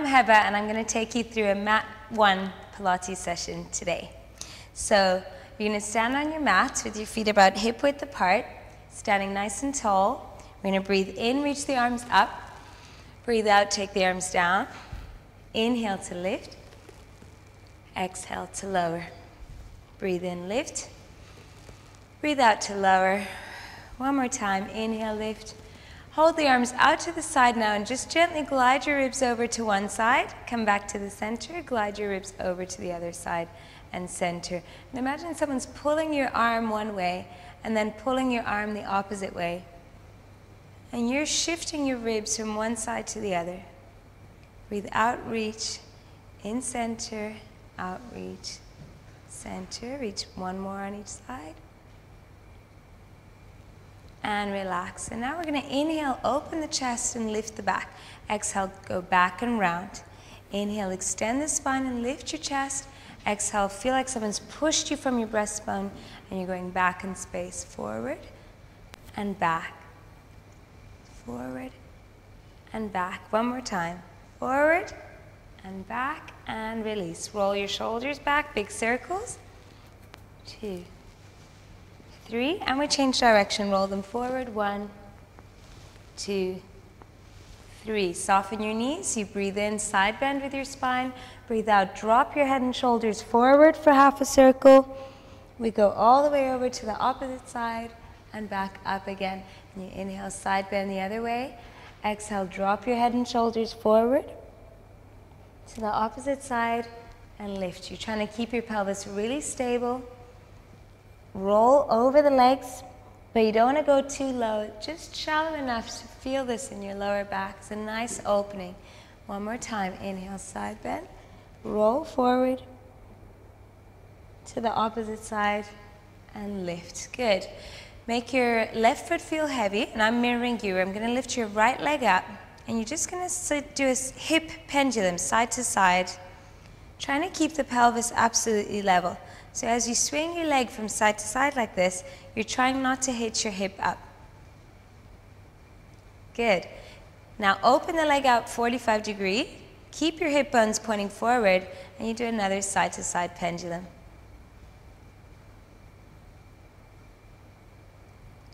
I'm Heba and I'm going to take you through a mat one Pilates session today. So you're going to stand on your mat with your feet about hip width apart, standing nice and tall. We're going to breathe in, reach the arms up. Breathe out, take the arms down. Inhale to lift. Exhale to lower. Breathe in, lift. Breathe out to lower. One more time. Inhale, lift. Hold the arms out to the side now and just gently glide your ribs over to one side. Come back to the center. Glide your ribs over to the other side and center. And imagine someone's pulling your arm one way and then pulling your arm the opposite way. And you're shifting your ribs from one side to the other. Breathe out, reach, in center, out, reach, center. Reach one more on each side and relax. And now we're going to inhale, open the chest and lift the back. Exhale, go back and round. Inhale, extend the spine and lift your chest. Exhale, feel like someone's pushed you from your breastbone and you're going back in space. Forward and back. Forward and back. One more time. Forward and back and release. Roll your shoulders back, big circles. Two three, and we change direction. Roll them forward. One, two, three. Soften your knees. You breathe in, side bend with your spine. Breathe out, drop your head and shoulders forward for half a circle. We go all the way over to the opposite side and back up again. And you inhale, side bend the other way. Exhale, drop your head and shoulders forward to the opposite side and lift. You're trying to keep your pelvis really stable. Roll over the legs, but you don't want to go too low, just shallow enough to feel this in your lower back. It's a nice opening. One more time. Inhale, side bend. Roll forward to the opposite side and lift. Good. Make your left foot feel heavy, and I'm mirroring you. I'm going to lift your right leg up, and you're just going to do a hip pendulum side to side, trying to keep the pelvis absolutely level. So as you swing your leg from side to side like this, you're trying not to hit your hip up. Good. Now open the leg out 45 degree. Keep your hip bones pointing forward, and you do another side to side pendulum.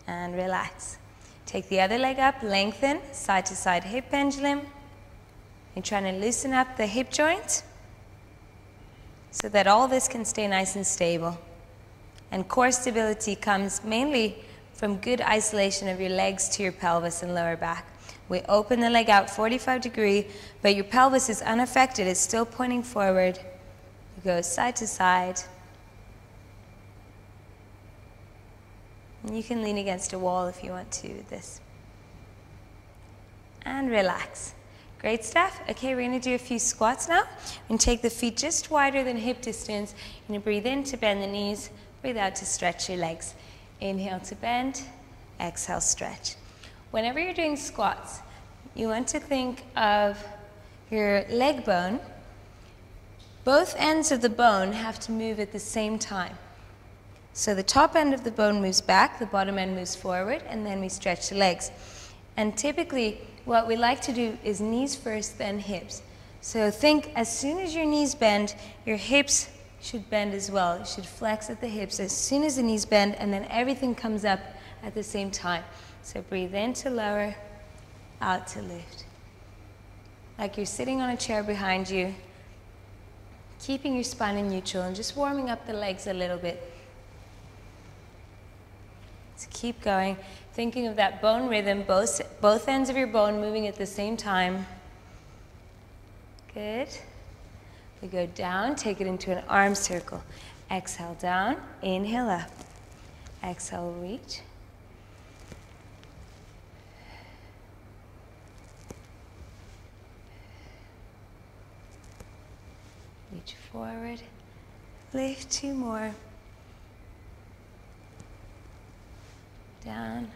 And relax. Take the other leg up, lengthen, side to side hip pendulum. You're trying to loosen up the hip joint so that all this can stay nice and stable. And core stability comes mainly from good isolation of your legs to your pelvis and lower back. We open the leg out 45 degree, but your pelvis is unaffected. It's still pointing forward. You go side to side. And you can lean against a wall if you want to this. And relax. Great stuff. Okay, we're going to do a few squats now. To take the feet just wider than hip distance. You're going to breathe in to bend the knees, breathe out to stretch your legs. Inhale to bend, exhale, stretch. Whenever you're doing squats, you want to think of your leg bone. Both ends of the bone have to move at the same time. So the top end of the bone moves back, the bottom end moves forward, and then we stretch the legs. And typically, what we like to do is knees first, then hips. So think as soon as your knees bend, your hips should bend as well. You should flex at the hips as soon as the knees bend, and then everything comes up at the same time. So breathe in to lower, out to lift. Like you're sitting on a chair behind you, keeping your spine in neutral and just warming up the legs a little bit. So keep going. Thinking of that bone rhythm, both, both ends of your bone moving at the same time. Good. We go down, take it into an arm circle. Exhale down, inhale up. Exhale, reach. Reach forward. Lift two more. Down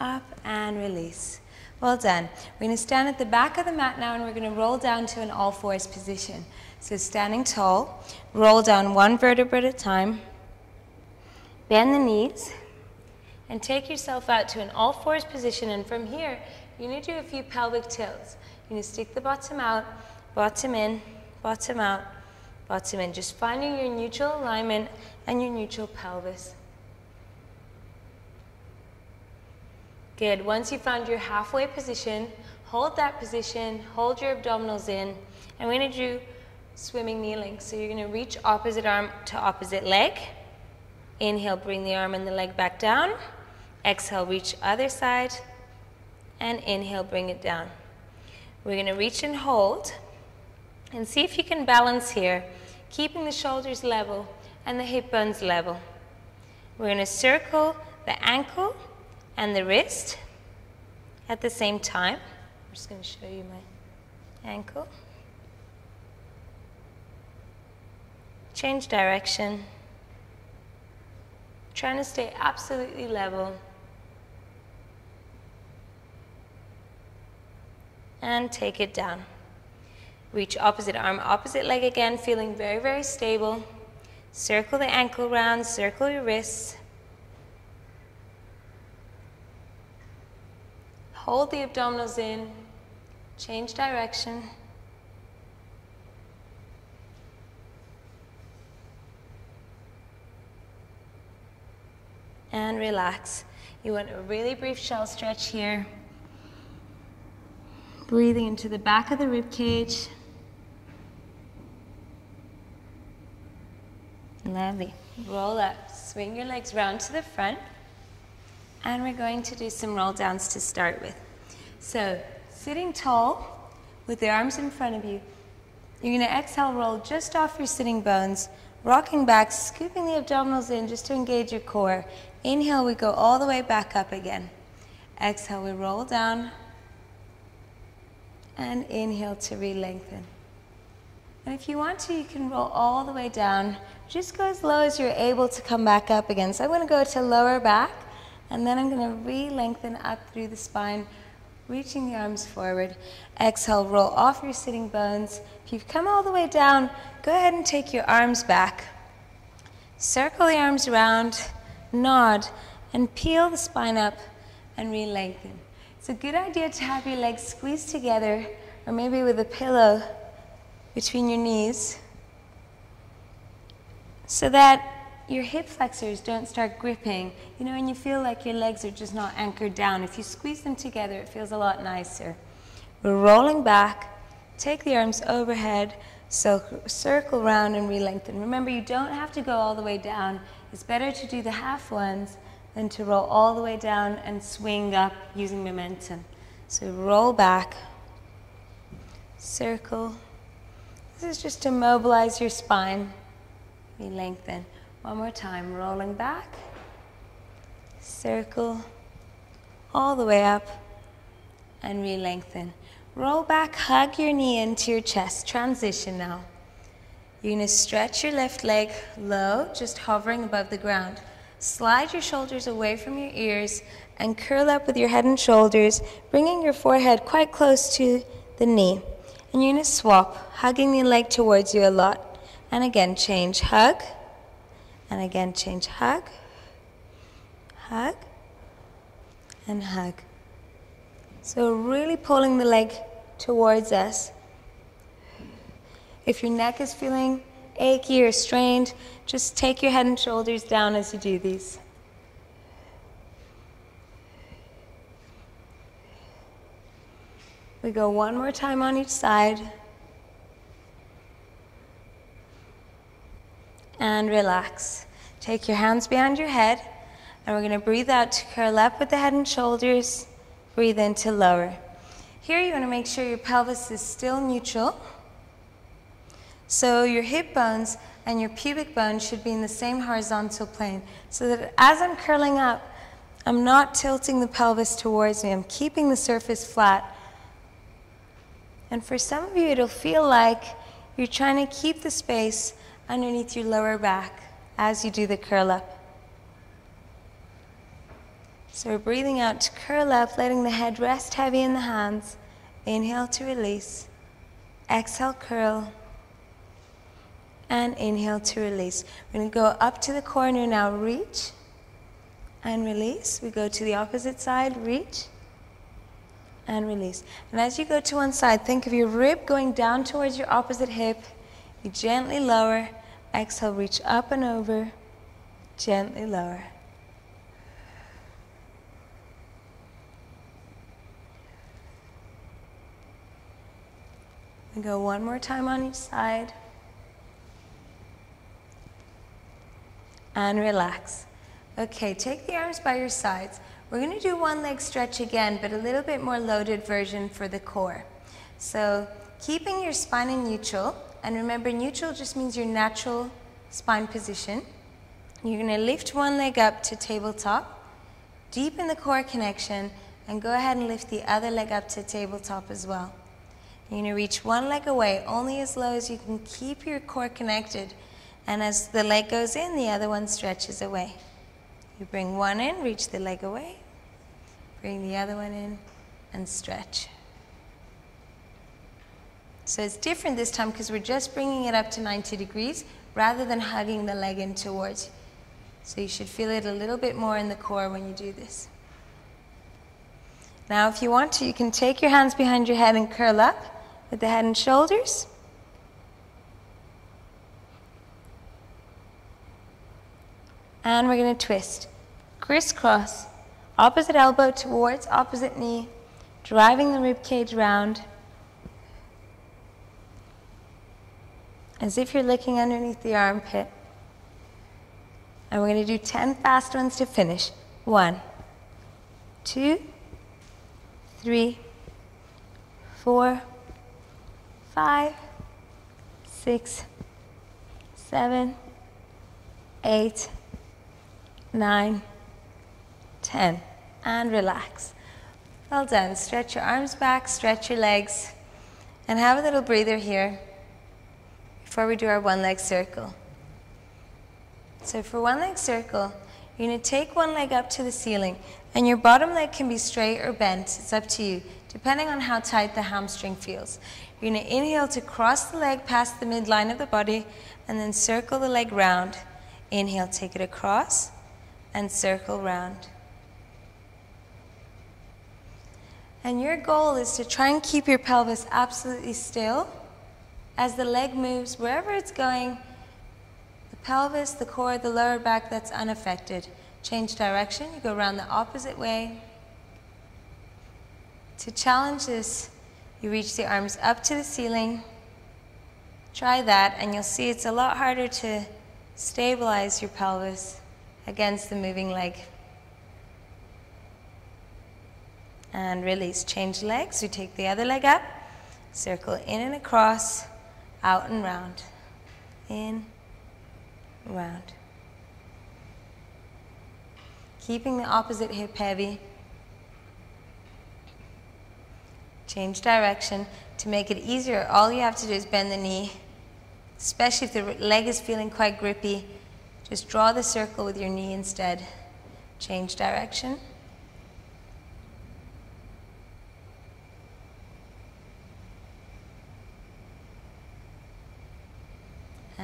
up and release. Well done. We're going to stand at the back of the mat now and we're going to roll down to an all fours position. So standing tall, roll down one vertebra at a time, bend the knees, and take yourself out to an all fours position. And from here, you need to do a few pelvic tilts. You need to stick the bottom out, bottom in, bottom out, bottom in. Just finding your neutral alignment and your neutral pelvis. Good. Once you found your halfway position, hold that position, hold your abdominals in, and we're going to do swimming kneeling. So you're going to reach opposite arm to opposite leg. Inhale, bring the arm and the leg back down. Exhale, reach other side. And inhale, bring it down. We're going to reach and hold. And see if you can balance here, keeping the shoulders level and the hip bones level. We're going to circle the ankle and the wrist at the same time. I'm just going to show you my ankle. Change direction. Trying to stay absolutely level. And take it down. Reach opposite arm, opposite leg again, feeling very, very stable. Circle the ankle round, circle your wrists. Hold the abdominals in, change direction. and relax. You want a really brief shell stretch here. Breathing into the back of the rib cage. Lovely. Roll up. Swing your legs round to the front. And we're going to do some roll downs to start with. So, sitting tall with the arms in front of you. You're going to exhale, roll just off your sitting bones, rocking back, scooping the abdominals in just to engage your core. Inhale, we go all the way back up again. Exhale, we roll down. And inhale to re-lengthen. And if you want to, you can roll all the way down. Just go as low as you're able to come back up again. So I'm going to go to lower back, and then I'm going to re-lengthen up through the spine, reaching the arms forward. Exhale, roll off your sitting bones. If you've come all the way down, go ahead and take your arms back. Circle the arms around nod, and peel the spine up and re-lengthen. It's a good idea to have your legs squeezed together or maybe with a pillow between your knees so that your hip flexors don't start gripping. You know, and you feel like your legs are just not anchored down. If you squeeze them together, it feels a lot nicer. We're rolling back. Take the arms overhead, so circle round and re-lengthen. Remember, you don't have to go all the way down. It's better to do the half ones than to roll all the way down and swing up using momentum. So roll back, circle. This is just to mobilize your spine. We lengthen. One more time, rolling back, circle, all the way up, and re-lengthen. Roll back, hug your knee into your chest. Transition now. You're to stretch your left leg low, just hovering above the ground. Slide your shoulders away from your ears and curl up with your head and shoulders, bringing your forehead quite close to the knee. And you're to swap, hugging the leg towards you a lot. And again, change hug. And again, change hug, hug, and hug. So, really pulling the leg towards us. If your neck is feeling achy or strained, just take your head and shoulders down as you do these. We go one more time on each side. And relax. Take your hands behind your head, and we're going to breathe out to curl up with the head and shoulders. Breathe in to lower. Here, you want to make sure your pelvis is still neutral. So your hip bones and your pubic bone should be in the same horizontal plane so that as I'm curling up, I'm not tilting the pelvis towards me. I'm keeping the surface flat. And for some of you, it'll feel like you're trying to keep the space underneath your lower back as you do the curl up. So we're breathing out to curl up, letting the head rest heavy in the hands. Inhale to release. Exhale, curl and inhale to release. We're going to go up to the corner now, reach and release. We go to the opposite side, reach and release. And as you go to one side, think of your rib going down towards your opposite hip. You gently lower. Exhale, reach up and over. Gently lower. And go one more time on each side. And relax. Okay, take the arms by your sides. We're going to do one leg stretch again, but a little bit more loaded version for the core. So keeping your spine in neutral, and remember neutral just means your natural spine position. You're going to lift one leg up to tabletop, deepen the core connection, and go ahead and lift the other leg up to tabletop as well. You're going to reach one leg away, only as low as you can keep your core connected. And as the leg goes in, the other one stretches away. You bring one in, reach the leg away. Bring the other one in and stretch. So it's different this time because we're just bringing it up to 90 degrees rather than hugging the leg in towards. So you should feel it a little bit more in the core when you do this. Now, if you want to, you can take your hands behind your head and curl up with the head and shoulders. And we're going to twist. Crisscross. Opposite elbow towards opposite knee, driving the rib cage round. As if you're looking underneath the armpit. And we're going to do 10 fast ones to finish. One, two, three, four, five, six, seven, eight, nine, ten. And relax. Well done. Stretch your arms back, stretch your legs, and have a little breather here before we do our one leg circle. So for one leg circle, you're going to take one leg up to the ceiling, and your bottom leg can be straight or bent. It's up to you, depending on how tight the hamstring feels. You're going to inhale to cross the leg past the midline of the body and then circle the leg round. Inhale, take it across and circle round. And your goal is to try and keep your pelvis absolutely still as the leg moves wherever it's going. The pelvis, the core, the lower back, that's unaffected. Change direction, you go around the opposite way. To challenge this, you reach the arms up to the ceiling. Try that, and you'll see it's a lot harder to stabilize your pelvis against the moving leg. And release. Change legs. We take the other leg up, circle in and across, out and round. In, round. Keeping the opposite hip heavy. Change direction. To make it easier, all you have to do is bend the knee, especially if the leg is feeling quite grippy. Just draw the circle with your knee instead. Change direction.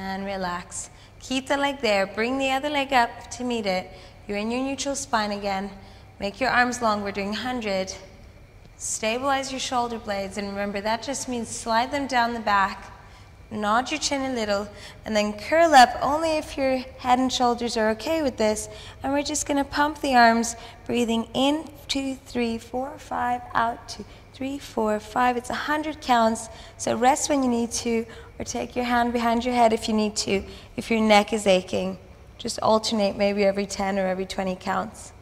And relax. Keep the leg there. Bring the other leg up to meet it. You're in your neutral spine again. Make your arms long. We're doing 100. Stabilize your shoulder blades, and remember that just means slide them down the back, nod your chin a little, and then curl up only if your head and shoulders are okay with this. And we're just gonna pump the arms, breathing in, two, three, four, five, out, two, three, four, five. It's a hundred counts, so rest when you need to, or take your hand behind your head if you need to, if your neck is aching. Just alternate maybe every 10 or every 20 counts.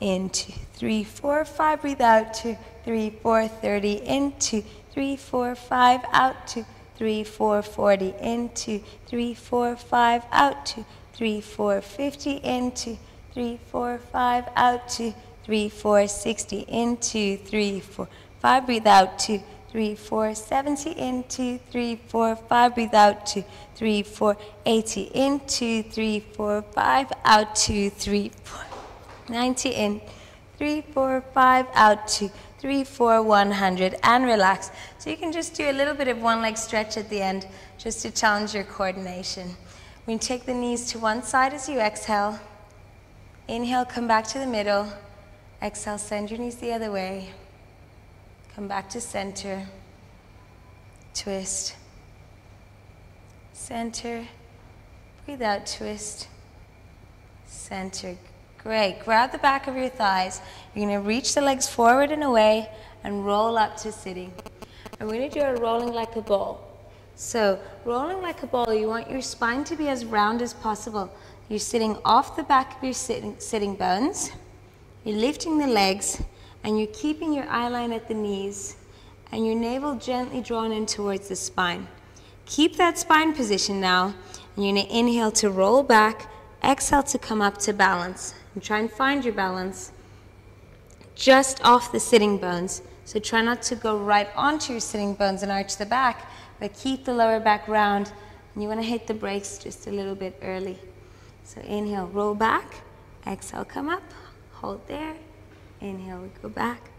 In, two, three, four, five, breathe out, two, three, four, 30, into three, four, five, out to three, four, 40, into three, four, five, out to three, four, 50, into three, four, five, out to three, four, 60, into three, four, five, breathe out. To three, four, 70, into three, four, five, breathe out. To three, four, 80, into three, four, five, out. To three, 90, in. Three, four, five, out. To three, four, 100, and relax. So you can just do a little bit of one leg stretch at the end just to challenge your coordination. We take the knees to one side as you exhale. Inhale, come back to the middle. Exhale, send your knees the other way. Come back to center. Twist. Center. Breathe out, twist. Center. Great. Grab the back of your thighs. You're going to reach the legs forward and away and roll up to sitting. And we're going to do a rolling like a ball. So, rolling like a ball, you want your spine to be as round as possible. You're sitting off the back of your sitting, sitting bones. You're lifting the legs and you're keeping your eye line at the knees and your navel gently drawn in towards the spine. Keep that spine position now and you're going to inhale to roll back, exhale to come up to balance. And try and find your balance just off the sitting bones. So try not to go right onto your sitting bones and arch the back, but keep the lower back round. And you want to hit the brakes just a little bit early. So inhale, roll back. Exhale, come up. Hold there. Inhale, we go back.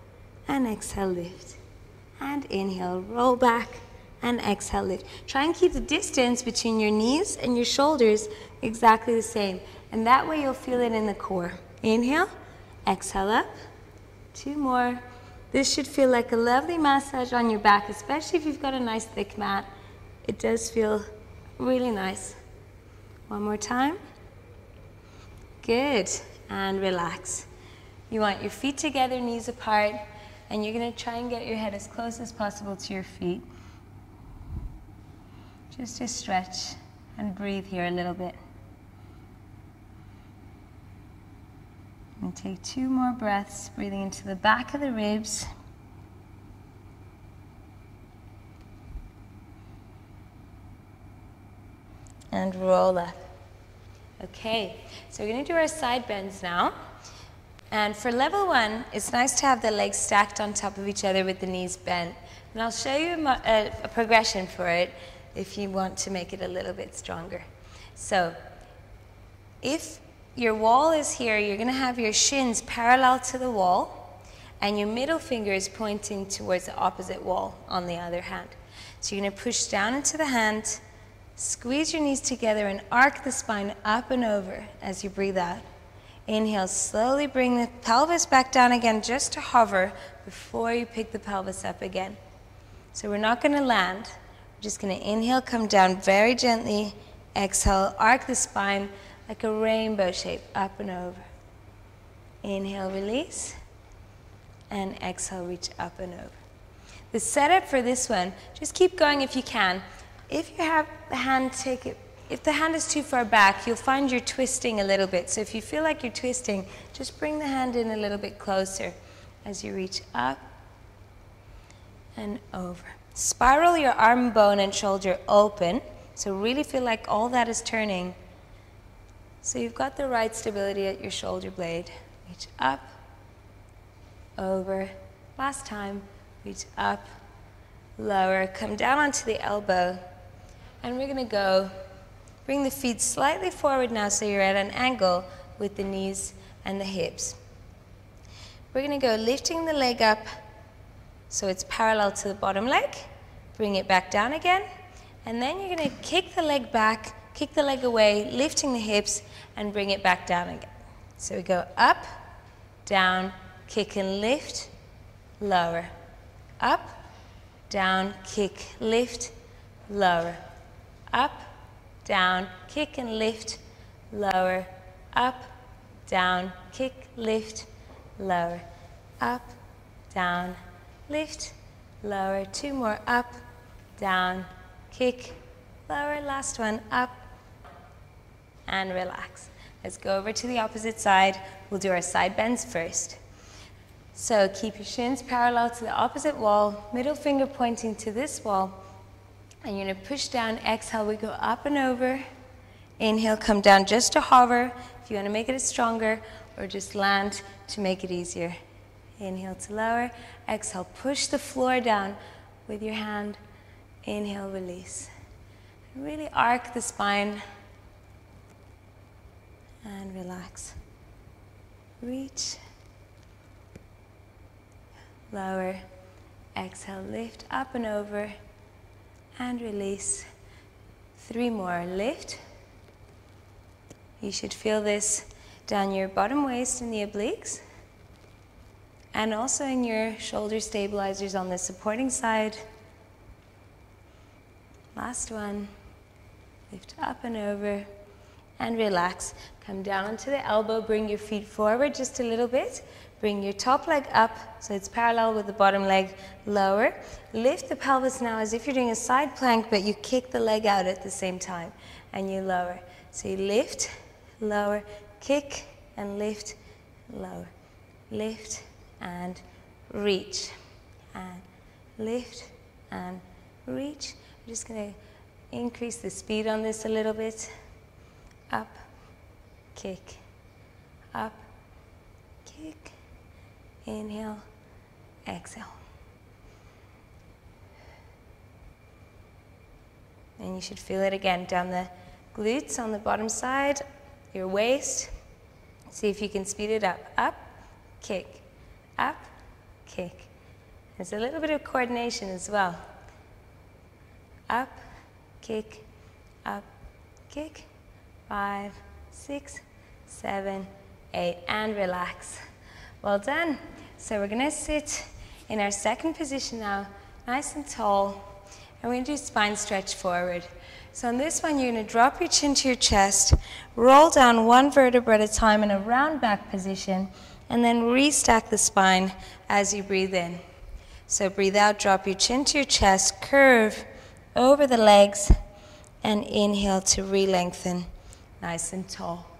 And exhale, lift. And inhale, roll back. And exhale, lift. Try and keep the distance between your knees and your shoulders exactly the same. And that way you'll feel it in the core. Inhale, exhale up. Two more. This should feel like a lovely massage on your back, especially if you've got a nice thick mat. It does feel really nice. One more time. Good. And relax. You want your feet together, knees apart, and you're going to try and get your head as close as possible to your feet. Just to stretch and breathe here a little bit. And take two more breaths, breathing into the back of the ribs. And roll up. Okay, so we're going to do our side bends now. And for level one, it's nice to have the legs stacked on top of each other with the knees bent. And I'll show you a, a, uh, a progression for it if you want to make it a little bit stronger. So if your wall is here, you're going to have your shins parallel to the wall, and your middle finger is pointing towards the opposite wall on the other hand. So you're going to push down into the hand, squeeze your knees together, and arc the spine up and over as you breathe out. Inhale, slowly bring the pelvis back down again just to hover before you pick the pelvis up again. So we're not going to land. We're just going to inhale, come down very gently. Exhale, arc the spine like a rainbow shape up and over. Inhale, release. And exhale, reach up and over. The setup for this one, just keep going if you can. If you have the hand take it if the hand is too far back, you'll find you're twisting a little bit. So if you feel like you're twisting, just bring the hand in a little bit closer as you reach up and over. Spiral your arm bone and shoulder open. So really feel like all that is turning. So you've got the right stability at your shoulder blade. Reach up, over. Last time, reach up, lower. Come down onto the elbow. And we're going to go Bring the feet slightly forward now so you're at an angle with the knees and the hips. We're going to go lifting the leg up so it's parallel to the bottom leg. Bring it back down again. And then you're going to kick the leg back, kick the leg away, lifting the hips, and bring it back down again. So we go up, down, kick and lift, lower. Up, down, kick, lift, lower. Up, down, kick and lift, lower, up, down, kick, lift, lower, up, down, lift, lower, two more, up, down, kick, lower, last one, up, and relax. Let's go over to the opposite side. We'll do our side bends first. So keep your shins parallel to the opposite wall, middle finger pointing to this wall, and you're going to push down, exhale, we go up and over. Inhale, come down just to hover. If you want to make it stronger, or just land to make it easier. Inhale to lower. Exhale, push the floor down with your hand. Inhale, release. Really arc the spine and relax. Reach. Lower. Exhale, lift up and over and release. Three more, lift. You should feel this down your bottom waist and the obliques. and also in your shoulder stabilizers on the supporting side. Last one. Lift up and over and relax. Come down onto the elbow, bring your feet forward just a little bit. Bring your top leg up so it's parallel with the bottom leg, lower. Lift the pelvis now as if you're doing a side plank, but you kick the leg out at the same time and you lower. So you lift, lower, kick, and lift, lower. Lift and reach. And lift and reach. I'm just going to increase the speed on this a little bit. Up, kick, up, kick Inhale, exhale. And you should feel it again down the glutes on the bottom side, your waist. See if you can speed it up. Up, kick, up, kick. There's a little bit of coordination as well. Up, kick, up, kick. Five, six, seven, eight, and relax. Well done. So we're going to sit in our second position now, nice and tall. And we're going to do spine stretch forward. So on this one, you're going to drop your chin to your chest, roll down one vertebra at a time in a round back position, and then restack the spine as you breathe in. So breathe out, drop your chin to your chest, curve over the legs, and inhale to re-lengthen nice and tall.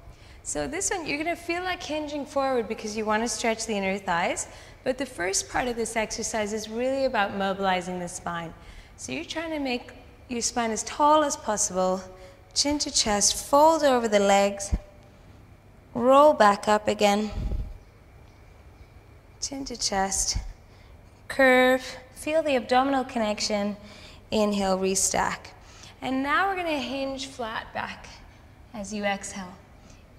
So this one, you're going to feel like hinging forward because you want to stretch the inner thighs. But the first part of this exercise is really about mobilizing the spine. So you're trying to make your spine as tall as possible, chin to chest, fold over the legs, roll back up again, chin to chest, curve, feel the abdominal connection, inhale, restack. And now we're going to hinge flat back as you exhale.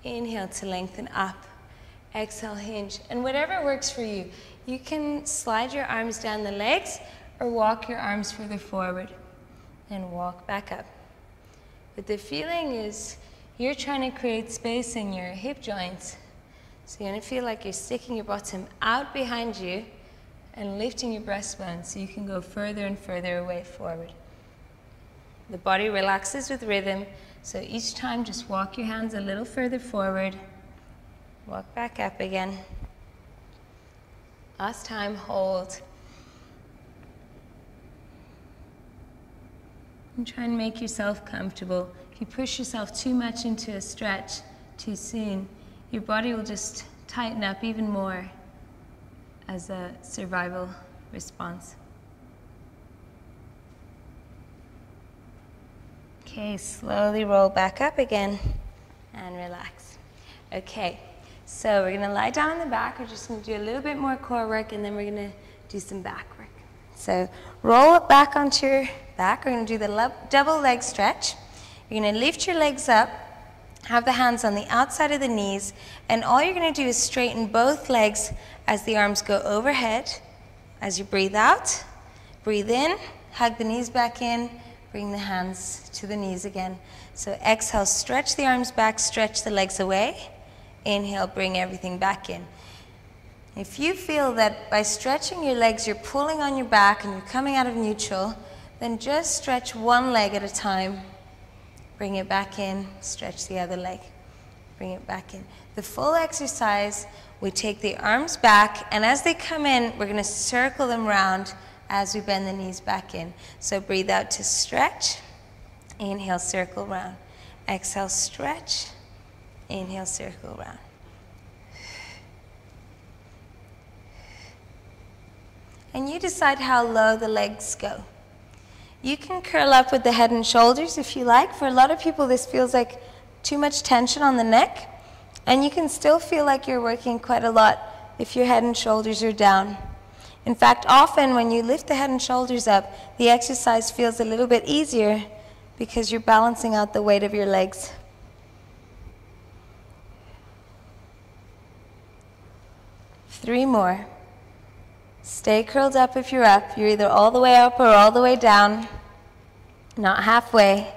Inhale to lengthen up. Exhale, hinge. And whatever works for you. You can slide your arms down the legs or walk your arms further forward and walk back up. But the feeling is you're trying to create space in your hip joints. So you're going to feel like you're sticking your bottom out behind you and lifting your breastbone so you can go further and further away forward. The body relaxes with rhythm so each time, just walk your hands a little further forward. Walk back up again. Last time, hold. And try and make yourself comfortable. If you push yourself too much into a stretch too soon, your body will just tighten up even more as a survival response. Okay, slowly roll back up again and relax. Okay, so we're gonna lie down on the back. We're just gonna do a little bit more core work and then we're gonna do some back work. So roll it back onto your back. We're gonna do the double leg stretch. You're gonna lift your legs up, have the hands on the outside of the knees, and all you're gonna do is straighten both legs as the arms go overhead. As you breathe out, breathe in, hug the knees back in, Bring the hands to the knees again. So exhale, stretch the arms back, stretch the legs away. Inhale, bring everything back in. If you feel that by stretching your legs you're pulling on your back and you're coming out of neutral, then just stretch one leg at a time. Bring it back in, stretch the other leg. Bring it back in. The full exercise, we take the arms back, and as they come in, we're going to circle them round as we bend the knees back in. So breathe out to stretch. Inhale, circle round. Exhale, stretch. Inhale, circle round. And you decide how low the legs go. You can curl up with the head and shoulders if you like. For a lot of people, this feels like too much tension on the neck. And you can still feel like you're working quite a lot if your head and shoulders are down. In fact, often when you lift the head and shoulders up, the exercise feels a little bit easier because you're balancing out the weight of your legs. Three more. Stay curled up if you're up. You're either all the way up or all the way down, not halfway.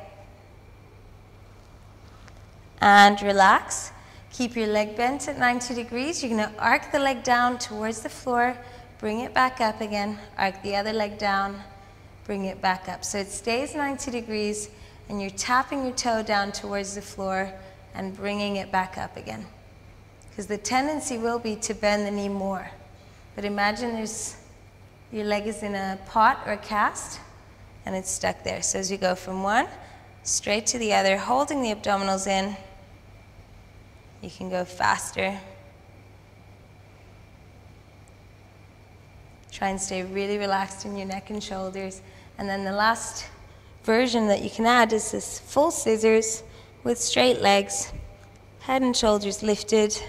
And relax. Keep your leg bent at 90 degrees. You're gonna arc the leg down towards the floor, bring it back up again, arc the other leg down, bring it back up. So it stays 90 degrees and you're tapping your toe down towards the floor and bringing it back up again. Because the tendency will be to bend the knee more. But imagine there's, your leg is in a pot or a cast and it's stuck there. So as you go from one straight to the other, holding the abdominals in, you can go faster. Try and stay really relaxed in your neck and shoulders. And then the last version that you can add is this full scissors with straight legs, head and shoulders lifted.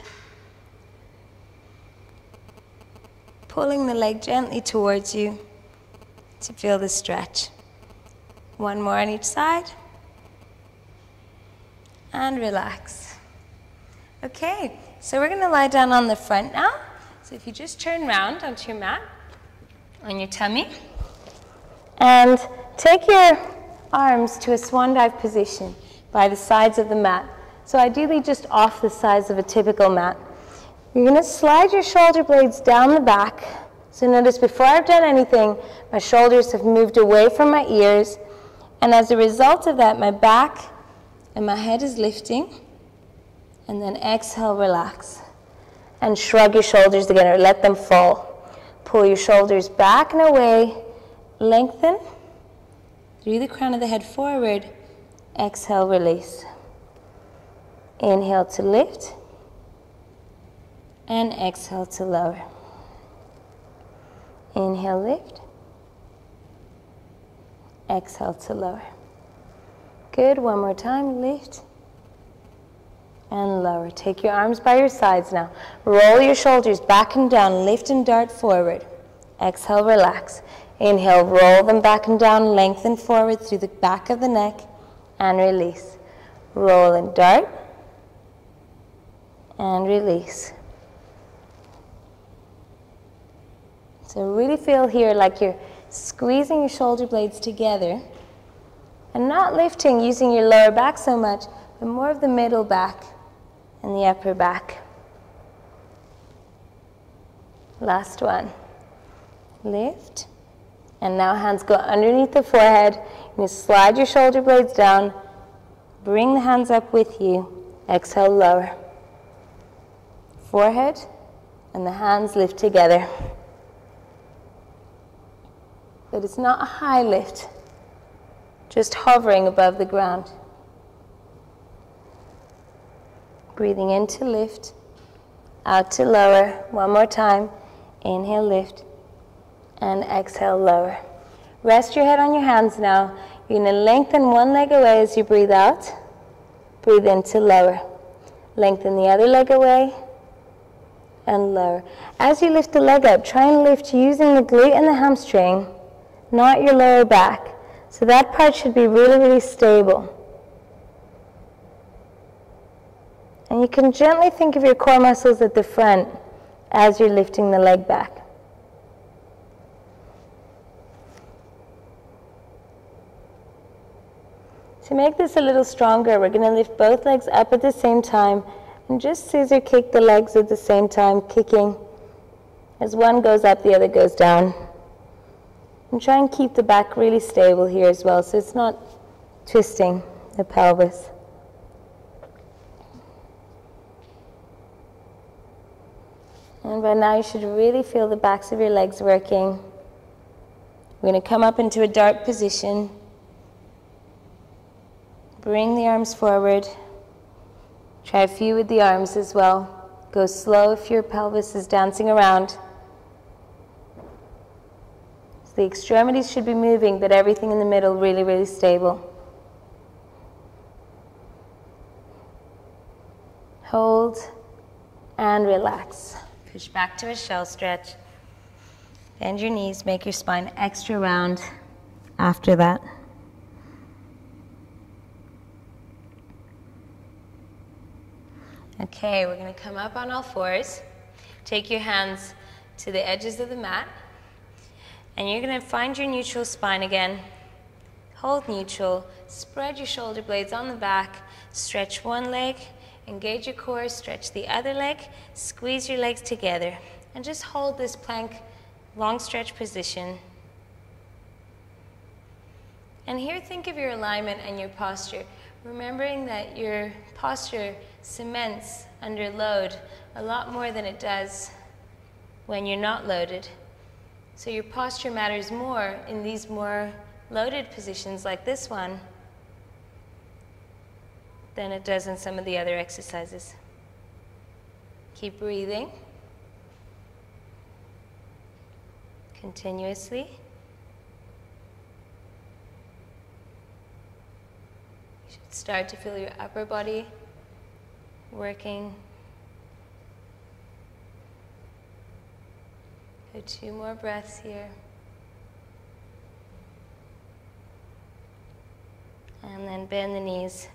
Pulling the leg gently towards you to feel the stretch. One more on each side. And relax. Okay, so we're going to lie down on the front now. So if you just turn around onto your mat, on your tummy, and take your arms to a swan dive position by the sides of the mat. So ideally just off the sides of a typical mat. You're going to slide your shoulder blades down the back. So notice before I've done anything, my shoulders have moved away from my ears. And as a result of that, my back and my head is lifting and then exhale, relax. And shrug your shoulders again or let them fall. Pull your shoulders back and away, lengthen through the crown of the head forward. Exhale, release. Inhale to lift and exhale to lower. Inhale, lift. Exhale to lower. Good. One more time. Lift and lower. Take your arms by your sides now. Roll your shoulders back and down. Lift and dart forward. Exhale, relax. Inhale, roll them back and down. Lengthen forward through the back of the neck and release. Roll and dart and release. So really feel here like you're squeezing your shoulder blades together and not lifting using your lower back so much, but more of the middle back and the upper back. Last one. Lift. And now hands go underneath the forehead. You slide your shoulder blades down. Bring the hands up with you. Exhale, lower. Forehead and the hands lift together. But it's not a high lift, just hovering above the ground. Breathing in to lift, out to lower. One more time. Inhale, lift, and exhale, lower. Rest your head on your hands now. You're going to lengthen one leg away as you breathe out. Breathe in to lower. Lengthen the other leg away and lower. As you lift the leg up, try and lift using the glute and the hamstring, not your lower back. So that part should be really, really stable. And you can gently think of your core muscles at the front as you're lifting the leg back. To make this a little stronger, we're going to lift both legs up at the same time and just scissor kick the legs at the same time, kicking. As one goes up, the other goes down. And try and keep the back really stable here as well so it's not twisting the pelvis. And by now you should really feel the backs of your legs working. We're going to come up into a dart position. Bring the arms forward. Try a few with the arms as well. Go slow if your pelvis is dancing around. So the extremities should be moving, but everything in the middle really, really stable. Hold and relax. Push back to a shell stretch. Bend your knees, make your spine extra round after that. Okay, we're to come up on all fours. Take your hands to the edges of the mat. And you're to find your neutral spine again. Hold neutral. Spread your shoulder blades on the back. Stretch one leg. Engage your core, stretch the other leg, squeeze your legs together, and just hold this plank long stretch position. And here, think of your alignment and your posture, remembering that your posture cements under load a lot more than it does when you're not loaded. So your posture matters more in these more loaded positions like this one than it does in some of the other exercises. Keep breathing continuously. You should start to feel your upper body working. Go two more breaths here. And then bend the knees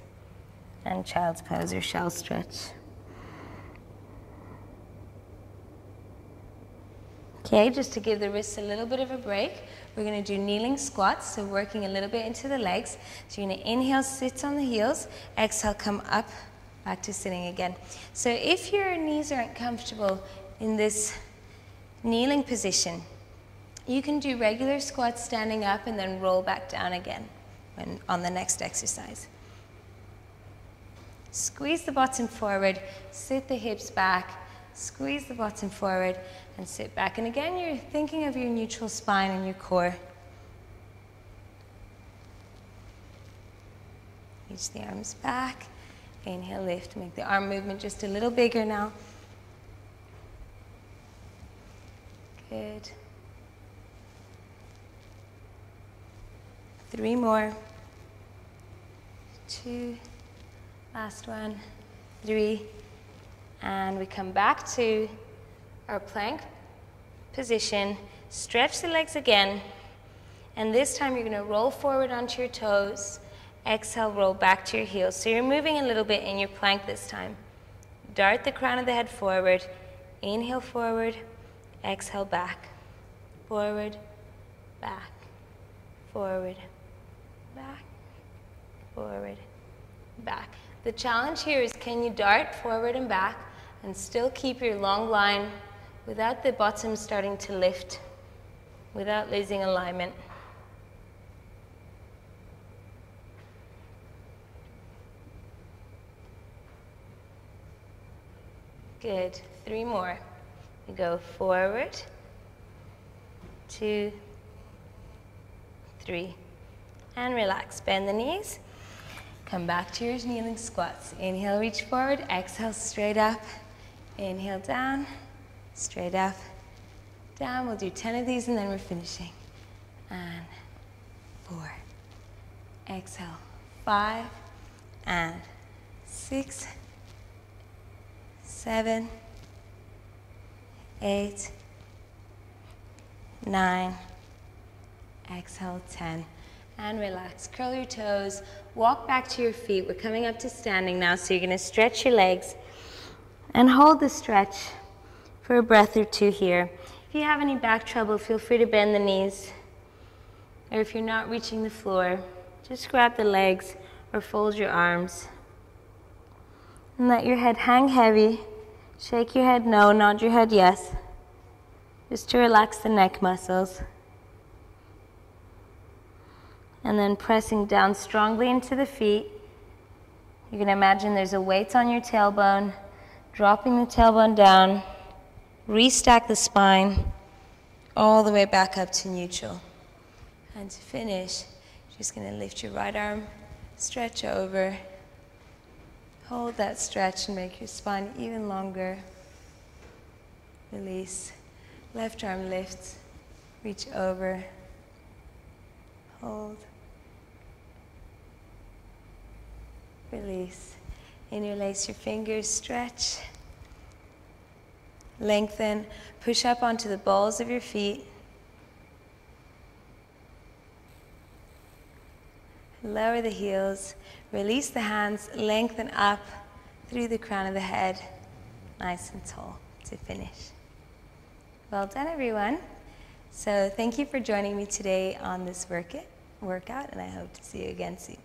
and child's pose or shell stretch. Okay, just to give the wrists a little bit of a break, we're going to do kneeling squats, so working a little bit into the legs. So you're going to inhale, sit on the heels, exhale, come up, back to sitting again. So if your knees aren't comfortable in this kneeling position, you can do regular squats standing up and then roll back down again when, on the next exercise. Squeeze the bottom forward, sit the hips back, squeeze the bottom forward, and sit back. And again, you're thinking of your neutral spine and your core. Reach the arms back. Inhale, lift. Make the arm movement just a little bigger now. Good. Three more. Two. Last one. Three. And we come back to our plank position. Stretch the legs again. And this time you're going to roll forward onto your toes. Exhale, roll back to your heels. So you're moving a little bit in your plank this time. Dart the crown of the head forward. Inhale forward. Exhale back. Forward, back, forward, back, forward, back. The challenge here is can you dart forward and back and still keep your long line without the bottom starting to lift, without losing alignment. Good. Three more. You go forward, two, three, and relax. Bend the knees. Come back to your kneeling squats. Inhale, reach forward. Exhale, straight up. Inhale, down straight up, down. We'll do 10 of these and then we're finishing. And four. Exhale. Five and six, seven, eight, nine. Exhale, 10. And relax. Curl your toes. Walk back to your feet. We're coming up to standing now, so you're going to stretch your legs and hold the stretch for a breath or two here. If you have any back trouble, feel free to bend the knees. Or if you're not reaching the floor, just grab the legs or fold your arms. And let your head hang heavy. Shake your head no, nod your head yes. Just to relax the neck muscles. And then pressing down strongly into the feet. You can imagine there's a weight on your tailbone, dropping the tailbone down. Restack the spine all the way back up to neutral. And to finish, just going to lift your right arm, stretch over, hold that stretch and make your spine even longer. Release. Left arm lifts, reach over, hold, release. Interlace your fingers, stretch. Lengthen. Push up onto the balls of your feet. Lower the heels. Release the hands. Lengthen up through the crown of the head. Nice and tall to finish. Well done, everyone. So thank you for joining me today on this workout, and I hope to see you again soon.